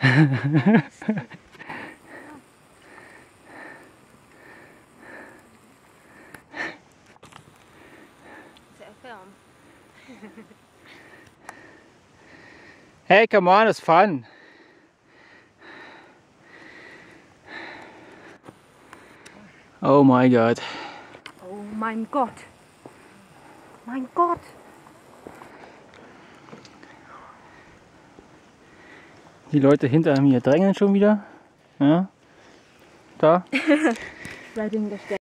Hey, come on, it's fun. Oh my god. Oh mein Gott. Mein Gott. Die Leute hinter mir drängeln schon wieder. Ja. Da.